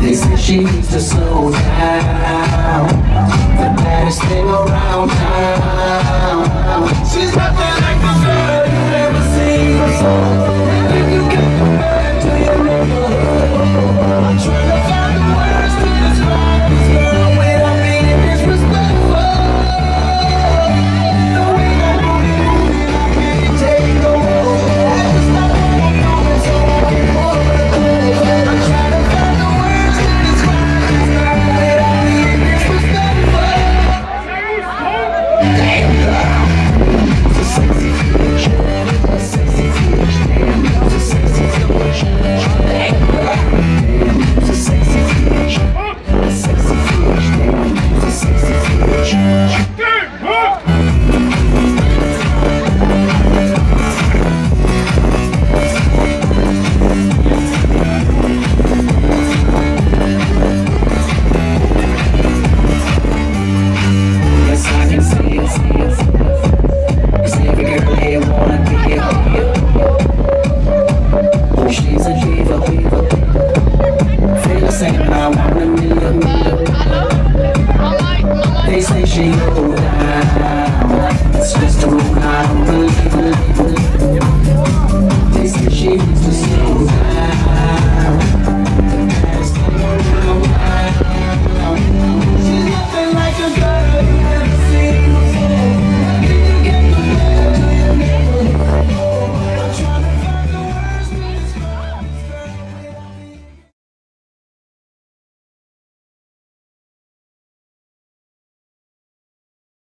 They say she needs to slow down. energy.